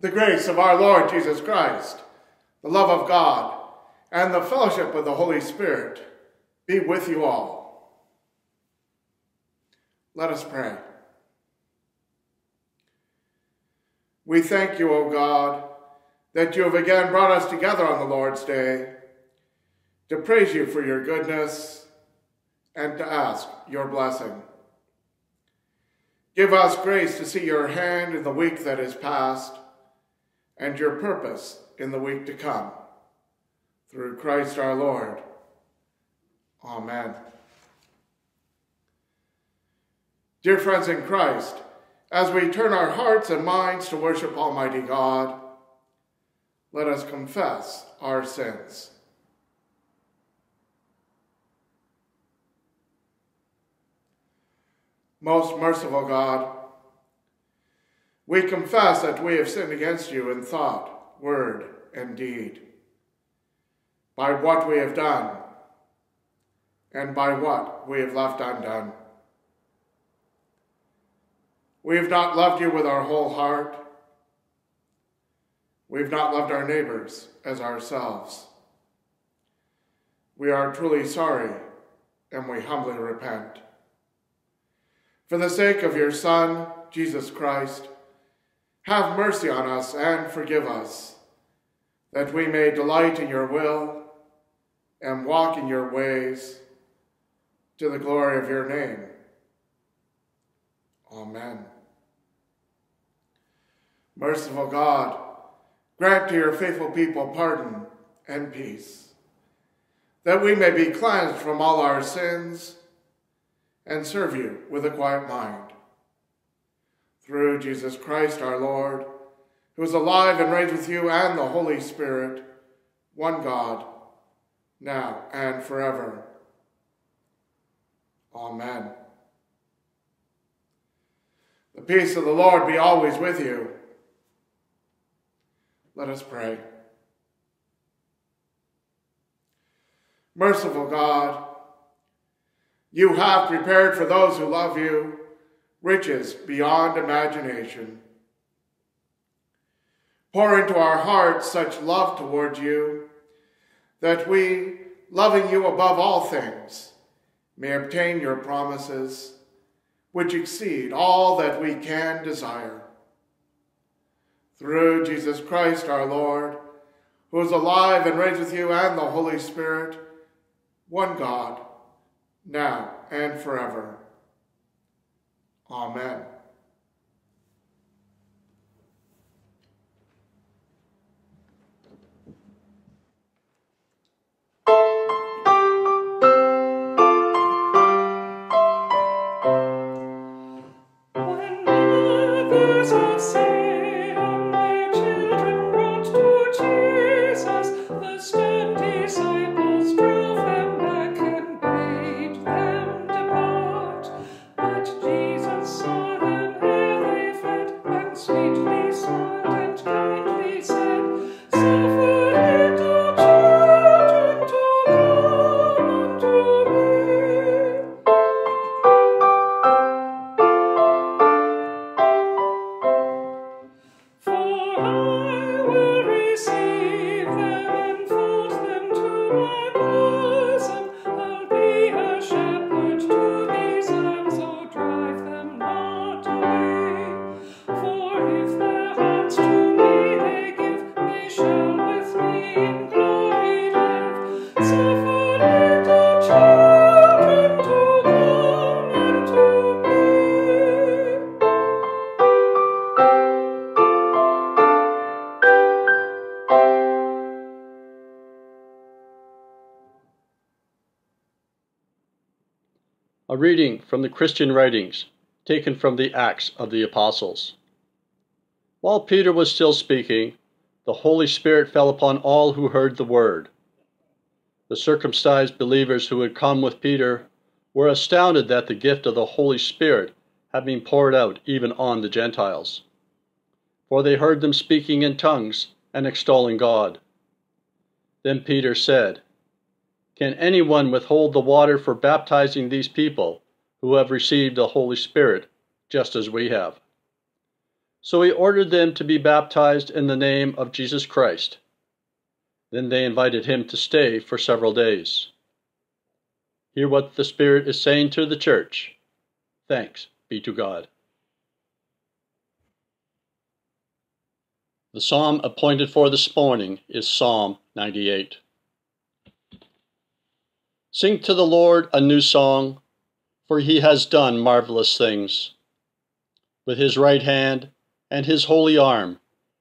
the grace of our Lord Jesus Christ, the love of God, and the fellowship of the Holy Spirit be with you all. Let us pray. We thank you, O God, that you have again brought us together on the Lord's Day to praise you for your goodness and to ask your blessing. Give us grace to see your hand in the week that is past and your purpose in the week to come. Through Christ our Lord. Amen. Dear friends in Christ, as we turn our hearts and minds to worship Almighty God, let us confess our sins. Most merciful God, we confess that we have sinned against you in thought, word, and deed, by what we have done, and by what we have left undone. We have not loved you with our whole heart. We have not loved our neighbors as ourselves. We are truly sorry, and we humbly repent. For the sake of your Son, Jesus Christ, have mercy on us and forgive us, that we may delight in your will and walk in your ways to the glory of your name. Amen. Merciful God, grant to your faithful people pardon and peace, that we may be cleansed from all our sins and serve you with a quiet mind through Jesus Christ our Lord, who is alive and reigns with you and the Holy Spirit, one God, now and forever. Amen. The peace of the Lord be always with you. Let us pray. Merciful God, you have prepared for those who love you riches beyond imagination. Pour into our hearts such love toward you that we, loving you above all things, may obtain your promises, which exceed all that we can desire. Through Jesus Christ our Lord, who is alive and reigns with you and the Holy Spirit, one God, now and forever. Amen. Reading from the Christian writings taken from the Acts of the Apostles. While Peter was still speaking, the Holy Spirit fell upon all who heard the word. The circumcised believers who had come with Peter were astounded that the gift of the Holy Spirit had been poured out even on the Gentiles. For they heard them speaking in tongues and extolling God. Then Peter said, can anyone withhold the water for baptizing these people who have received the Holy Spirit just as we have? So he ordered them to be baptized in the name of Jesus Christ. Then they invited him to stay for several days. Hear what the Spirit is saying to the church. Thanks be to God. The psalm appointed for this morning is Psalm 98. Sing to the Lord a new song, for he has done marvelous things. With his right hand and his holy arm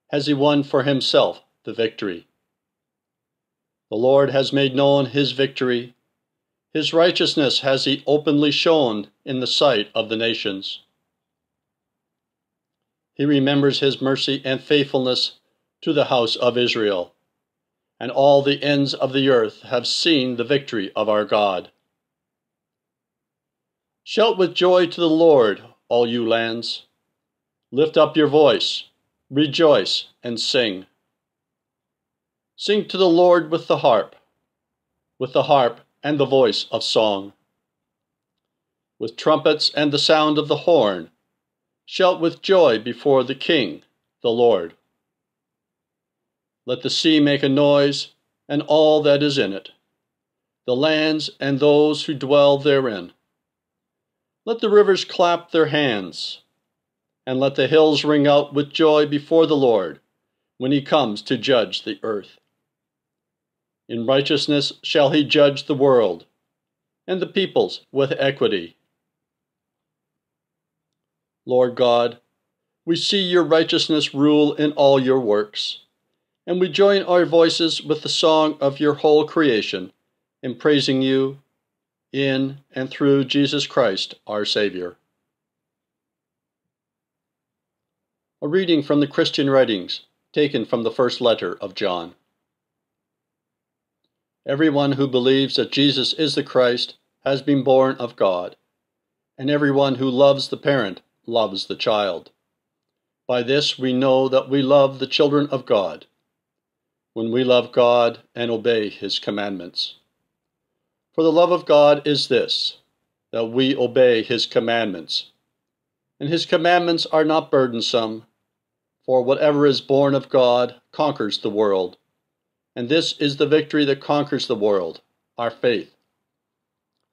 has he won for himself the victory. The Lord has made known his victory. His righteousness has he openly shown in the sight of the nations. He remembers his mercy and faithfulness to the house of Israel and all the ends of the earth have seen the victory of our God. Shout with joy to the Lord, all you lands. Lift up your voice, rejoice, and sing. Sing to the Lord with the harp, with the harp and the voice of song. With trumpets and the sound of the horn, shout with joy before the King, the Lord. Let the sea make a noise, and all that is in it, the lands and those who dwell therein. Let the rivers clap their hands, and let the hills ring out with joy before the Lord when he comes to judge the earth. In righteousness shall he judge the world, and the peoples with equity. Lord God, we see your righteousness rule in all your works and we join our voices with the song of your whole creation in praising you in and through Jesus Christ, our Savior. A reading from the Christian writings taken from the first letter of John. Everyone who believes that Jesus is the Christ has been born of God, and everyone who loves the parent loves the child. By this we know that we love the children of God when we love God and obey His commandments. For the love of God is this, that we obey His commandments. And His commandments are not burdensome, for whatever is born of God conquers the world. And this is the victory that conquers the world, our faith.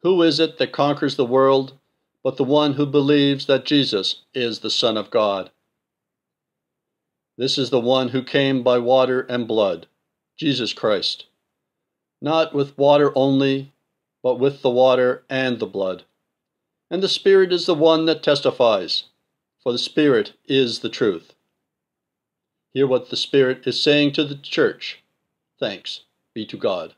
Who is it that conquers the world but the one who believes that Jesus is the Son of God? This is the one who came by water and blood Jesus Christ, not with water only, but with the water and the blood. And the Spirit is the one that testifies, for the Spirit is the truth. Hear what the Spirit is saying to the church. Thanks be to God.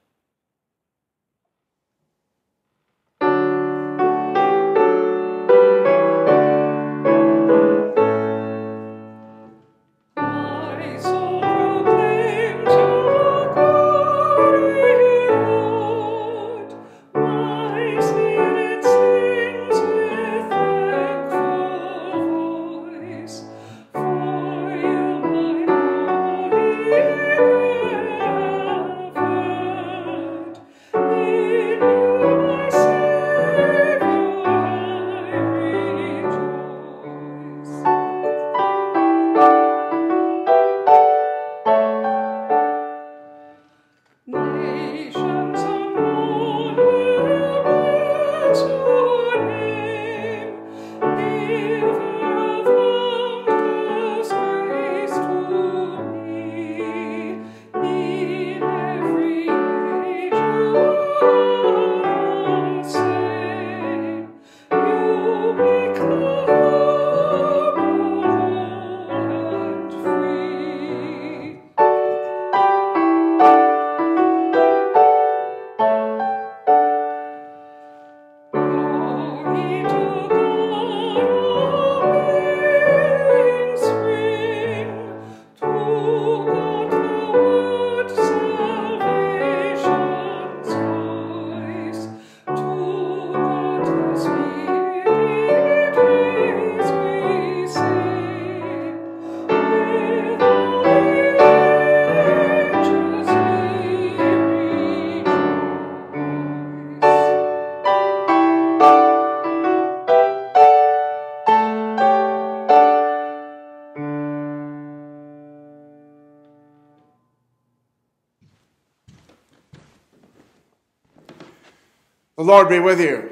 Lord be with you.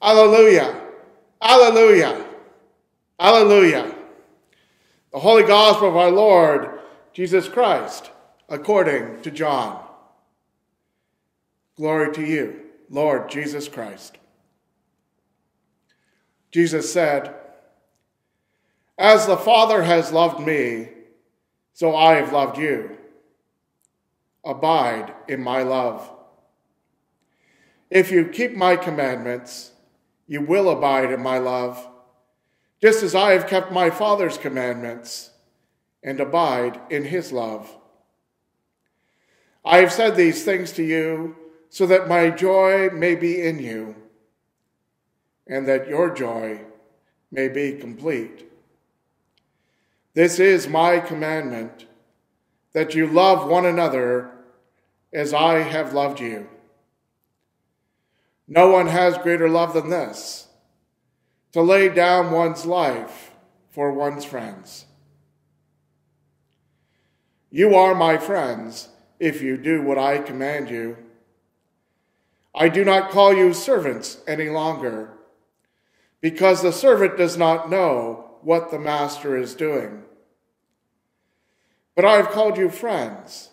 Alleluia. Alleluia. Alleluia. The Holy Gospel of our Lord Jesus Christ, according to John. Glory to you, Lord Jesus Christ. Jesus said, As the Father has loved me, so I have loved you. Abide in my love. If you keep my commandments, you will abide in my love, just as I have kept my Father's commandments and abide in his love. I have said these things to you so that my joy may be in you and that your joy may be complete. This is my commandment that you love one another as I have loved you. No one has greater love than this to lay down one's life for one's friends. You are my friends if you do what I command you. I do not call you servants any longer, because the servant does not know what the master is doing. But I have called you friends,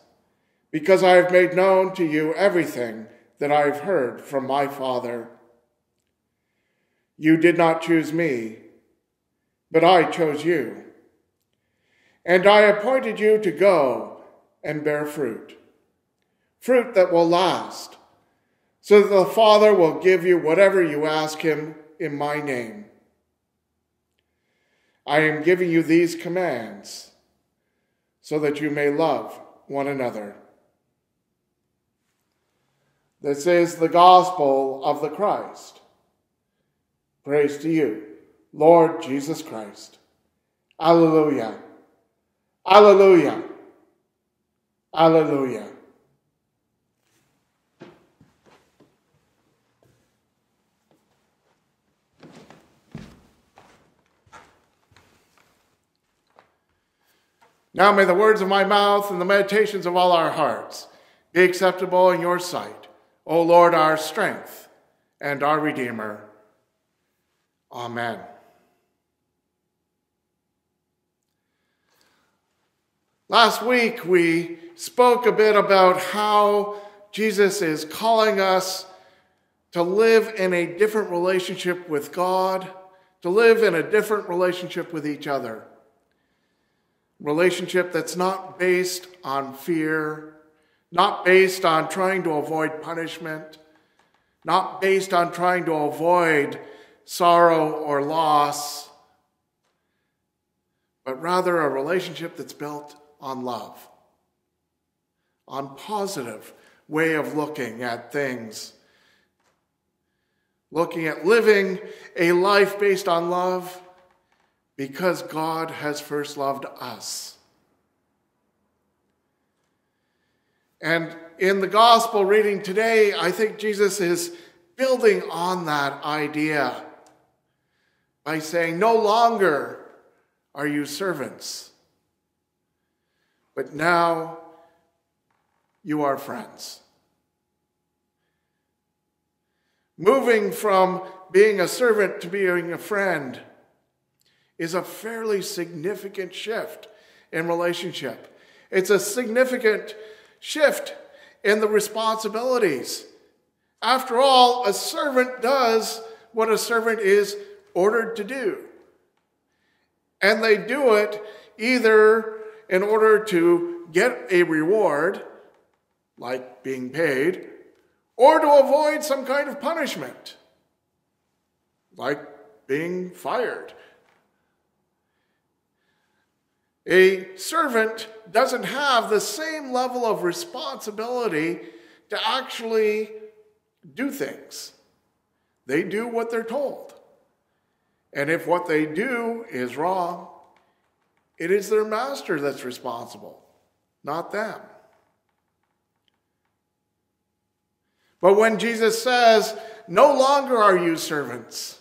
because I have made known to you everything that I have heard from my Father. You did not choose me, but I chose you. And I appointed you to go and bear fruit, fruit that will last, so that the Father will give you whatever you ask him in my name. I am giving you these commands so that you may love one another. This is the gospel of the Christ. Praise to you, Lord Jesus Christ. Alleluia. Alleluia. Alleluia. Now may the words of my mouth and the meditations of all our hearts be acceptable in your sight O Lord, our strength and our Redeemer. Amen. Last week, we spoke a bit about how Jesus is calling us to live in a different relationship with God, to live in a different relationship with each other. Relationship that's not based on fear not based on trying to avoid punishment, not based on trying to avoid sorrow or loss, but rather a relationship that's built on love, on positive way of looking at things, looking at living a life based on love because God has first loved us. And in the gospel reading today, I think Jesus is building on that idea by saying, No longer are you servants, but now you are friends. Moving from being a servant to being a friend is a fairly significant shift in relationship. It's a significant shift in the responsibilities. After all, a servant does what a servant is ordered to do. And they do it either in order to get a reward, like being paid, or to avoid some kind of punishment, like being fired. A servant doesn't have the same level of responsibility to actually do things. They do what they're told. And if what they do is wrong, it is their master that's responsible, not them. But when Jesus says, No longer are you servants,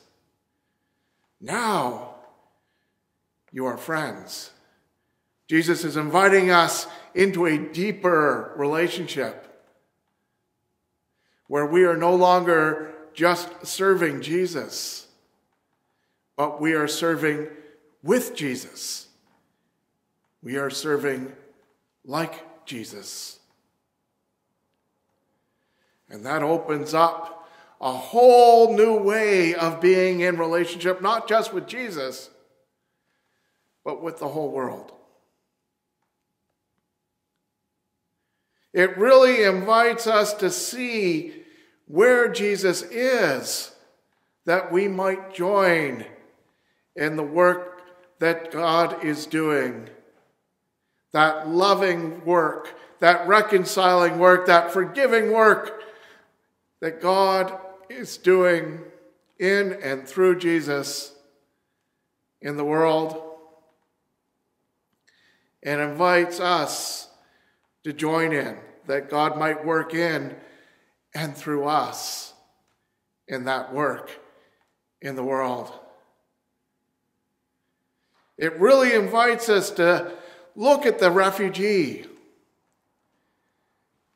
now you are friends. Jesus is inviting us into a deeper relationship where we are no longer just serving Jesus, but we are serving with Jesus. We are serving like Jesus. And that opens up a whole new way of being in relationship, not just with Jesus, but with the whole world. It really invites us to see where Jesus is, that we might join in the work that God is doing. That loving work, that reconciling work, that forgiving work that God is doing in and through Jesus in the world and invites us to join in, that God might work in and through us in that work in the world. It really invites us to look at the refugee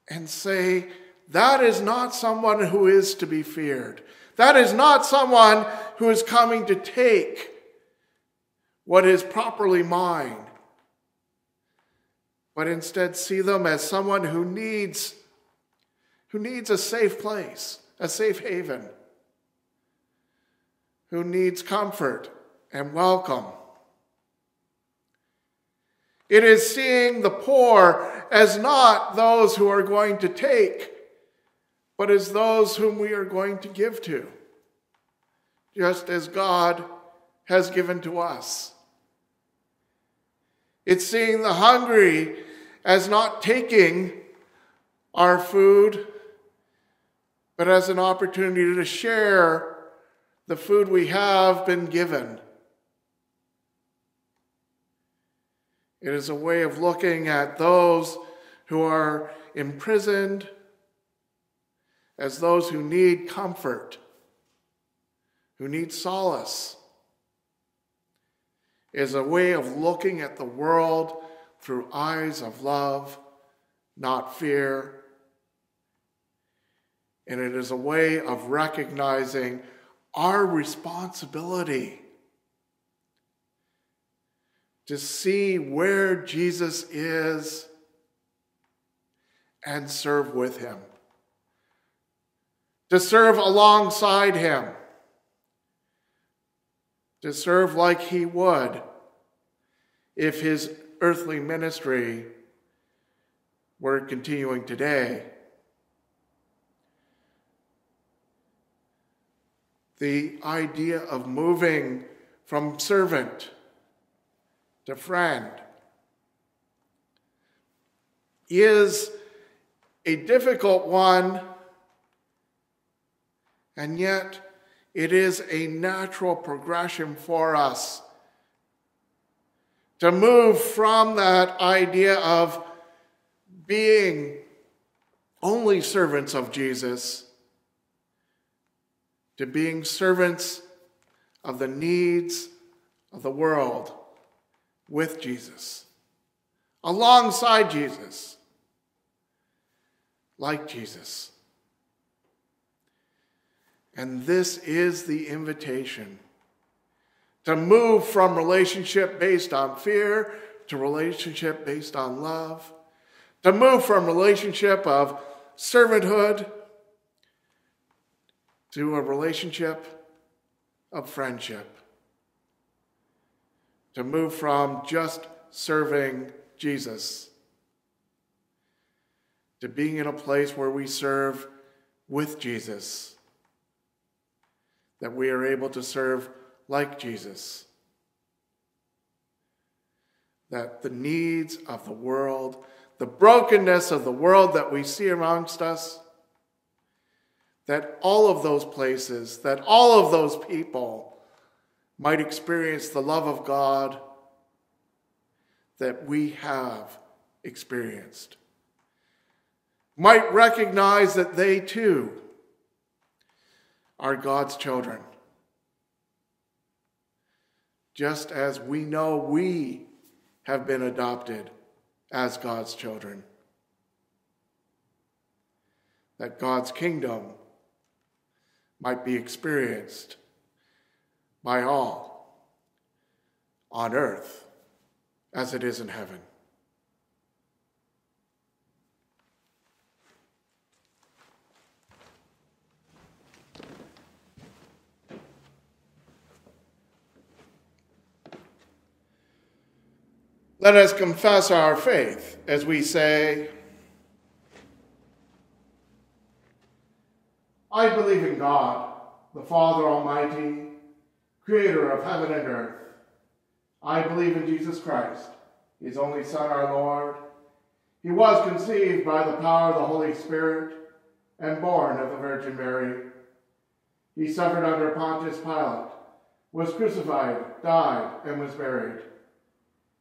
and say, that is not someone who is to be feared. That is not someone who is coming to take what is properly mine, but instead see them as someone who needs, who needs a safe place, a safe haven, who needs comfort and welcome. It is seeing the poor as not those who are going to take, but as those whom we are going to give to, just as God has given to us. It's seeing the hungry as not taking our food, but as an opportunity to share the food we have been given. It is a way of looking at those who are imprisoned as those who need comfort, who need solace, is a way of looking at the world through eyes of love, not fear. And it is a way of recognizing our responsibility to see where Jesus is and serve with him to serve alongside him, to serve like he would if his earthly ministry were continuing today. The idea of moving from servant to friend is a difficult one and yet, it is a natural progression for us to move from that idea of being only servants of Jesus to being servants of the needs of the world with Jesus, alongside Jesus, like Jesus. And this is the invitation to move from relationship based on fear to relationship based on love, to move from relationship of servanthood to a relationship of friendship, to move from just serving Jesus to being in a place where we serve with Jesus that we are able to serve like Jesus. That the needs of the world, the brokenness of the world that we see amongst us, that all of those places, that all of those people might experience the love of God that we have experienced, might recognize that they too are God's children. Just as we know we have been adopted as God's children. that God's kingdom might be experienced by all on earth as it is in heaven. Let us confess our faith as we say, I believe in God, the Father Almighty, creator of heaven and earth. I believe in Jesus Christ, his only Son, our Lord. He was conceived by the power of the Holy Spirit and born of the Virgin Mary. He suffered under Pontius Pilate, was crucified, died, and was buried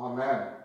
Amen.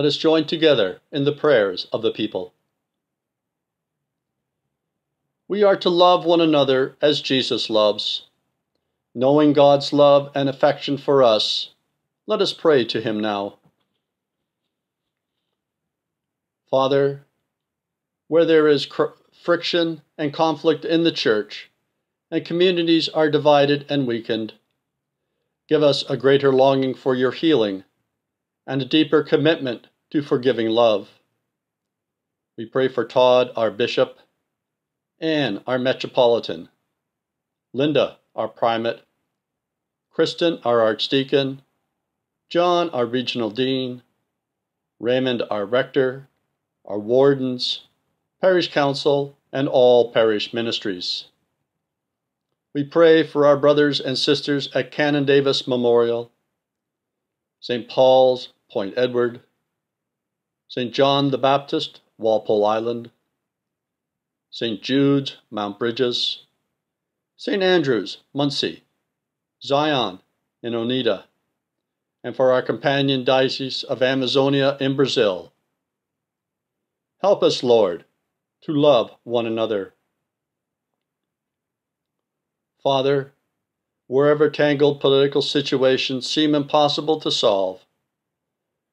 Let us join together in the prayers of the people. We are to love one another as Jesus loves. Knowing God's love and affection for us, let us pray to Him now. Father, where there is cr- friction and conflict in the church, and communities are divided and weakened, give us a greater longing for your healing and a deeper commitment to forgiving love. We pray for Todd, our bishop, Anne, our metropolitan, Linda, our primate, Kristen, our archdeacon, John, our regional dean, Raymond, our rector, our wardens, parish council, and all parish ministries. We pray for our brothers and sisters at Canon Davis Memorial, St. Paul's, Point Edward, St. John the Baptist, Walpole Island, St. Jude's, Mount Brydges. St. Andrew's, Muncey, Zion in Oneida, and for our companion diocese of Amazonia in Brazil. Help us, Lord, to love one another. Father, wherever tangled political situations seem impossible to solve,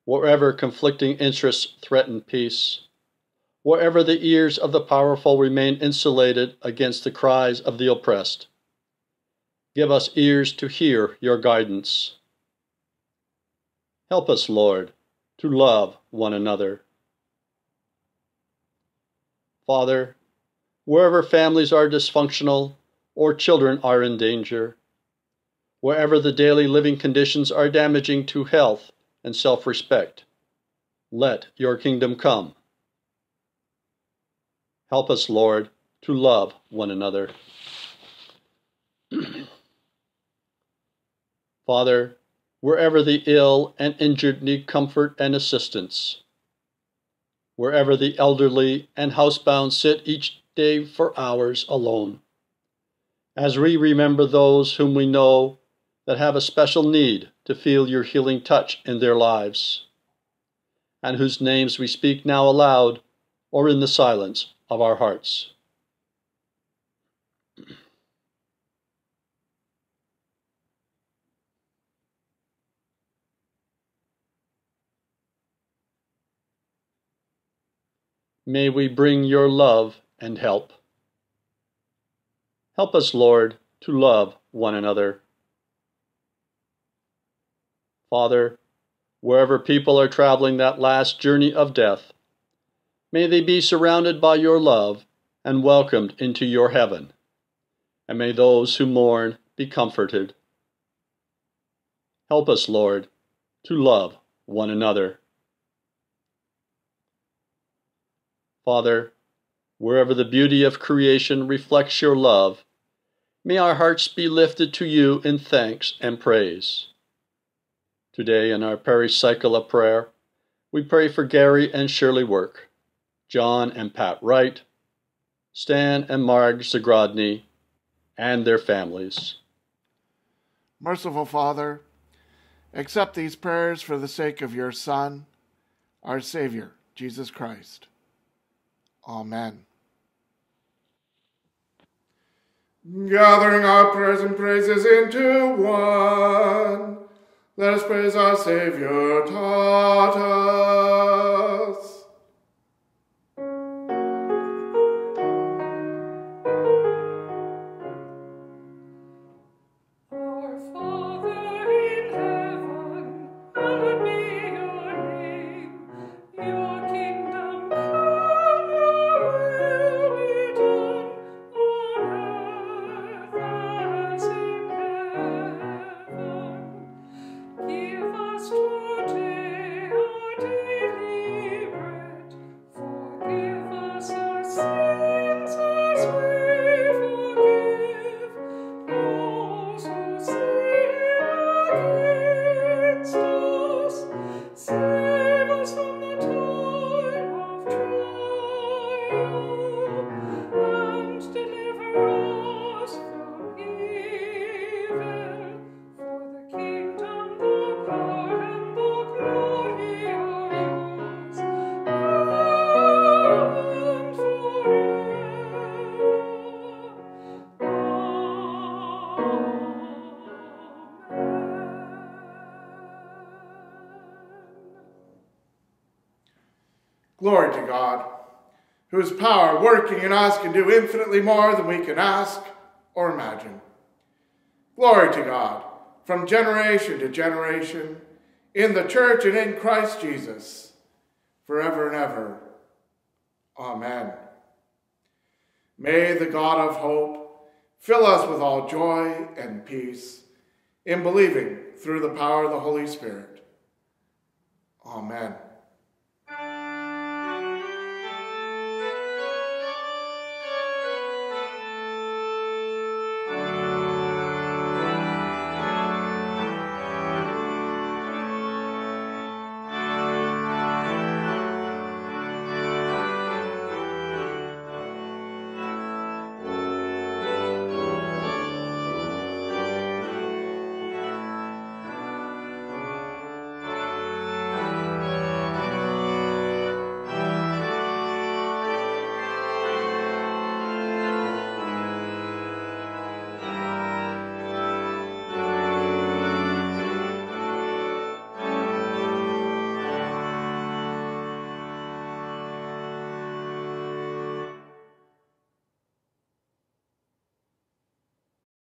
wherever conflicting interests threaten peace, wherever the ears of the powerful remain insulated against the cries of the oppressed. Give us ears to hear your guidance. Help us, Lord, to love one another. Father, wherever families are dysfunctional or children are in danger, wherever the daily living conditions are damaging to health and self respect, let your kingdom come. Help us, Lord, to love one another. Father, wherever the ill and injured need comfort and assistance, wherever the elderly and housebound sit each day for hours alone, as we remember those whom we know that have a special need to feel your healing touch in their lives, and whose names we speak now aloud or in the silence of our hearts. May we bring your love and help. Help us, Lord, to love one another. Father, wherever people are traveling that last journey of death, may they be surrounded by your love and welcomed into your heaven. And may those who mourn be comforted. Help us, Lord, to love one another. Father, wherever the beauty of creation reflects your love, may our hearts be lifted to you in thanks and praise. Today, in our parish cycle of prayer, we pray for Gary and Shirley Work, John and Pat Wright, Stan and Marg Zagrodny, and their families. Merciful Father, accept these prayers for the sake of your Son, our Savior, Jesus Christ. Amen. Gathering our prayers and praises into one, let us praise our Savior taught us. Whose power working in us can do infinitely more than we can ask or imagine. Glory to God, from generation to generation, in the church and in Christ Jesus, forever and ever. Amen. May the God of hope fill us with all joy and peace in believing through the power of the Holy Spirit. Amen.